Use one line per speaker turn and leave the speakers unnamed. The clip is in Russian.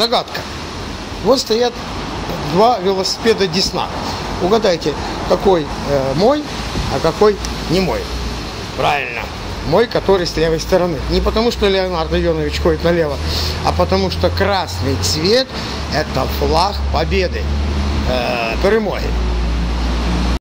загадка. Вот стоят два велосипеда Десна. Угадайте, какой э, мой, а какой не мой. Правильно. Мой, который с левой стороны. Не потому, что Леонардо Ионович ходит налево, а потому, что красный цвет – это флаг победы, э, перемоги.